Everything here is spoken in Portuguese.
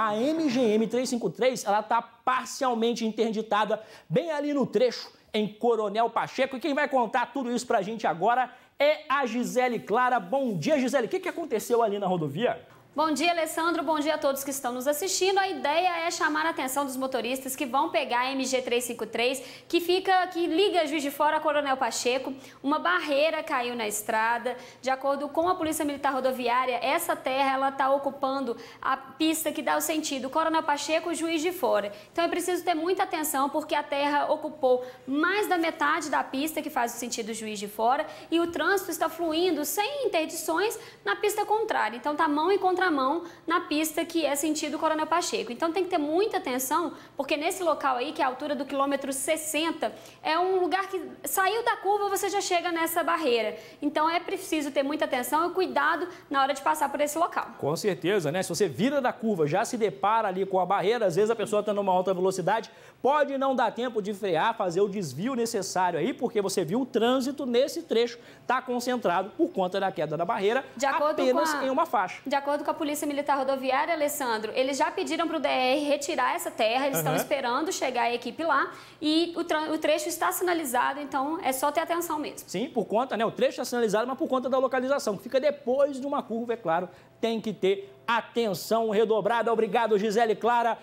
a MGM 353 ela está parcialmente interditada bem ali no trecho em Coronel Pacheco. E quem vai contar tudo isso para a gente agora é a Gisele Clara. Bom dia, Gisele. O que, que aconteceu ali na rodovia? Bom dia, Alessandro. Bom dia a todos que estão nos assistindo. A ideia é chamar a atenção dos motoristas que vão pegar a MG 353, que fica, que liga Juiz de Fora a Coronel Pacheco. Uma barreira caiu na estrada. De acordo com a Polícia Militar Rodoviária, essa terra ela está ocupando a pista que dá o sentido Coronel Pacheco, Juiz de Fora. Então é preciso ter muita atenção porque a terra ocupou mais da metade da pista que faz o sentido Juiz de Fora e o trânsito está fluindo sem interdições na pista contrária. Então tá mão em contramão contramão na pista que é sentido Coronel Pacheco. Então tem que ter muita atenção, porque nesse local aí, que é a altura do quilômetro 60, é um lugar que saiu da curva, você já chega nessa barreira. Então é preciso ter muita atenção e cuidado na hora de passar por esse local. Com certeza, né? Se você vira da curva, já se depara ali com a barreira, às vezes a pessoa está numa alta velocidade, pode não dar tempo de frear, fazer o desvio necessário aí, porque você viu o trânsito nesse trecho está concentrado por conta da queda da barreira apenas a... em uma faixa. De acordo com com a Polícia Militar Rodoviária, Alessandro, eles já pediram para o DR retirar essa terra, eles uhum. estão esperando chegar a equipe lá e o, o, trecho está sinalizado, então é só ter atenção mesmo. Sim, por conta, né? O trecho está sinalizado, mas por conta da localização, que fica depois de uma curva, é claro, tem que ter atenção redobrada. Obrigado, Gisele Clara.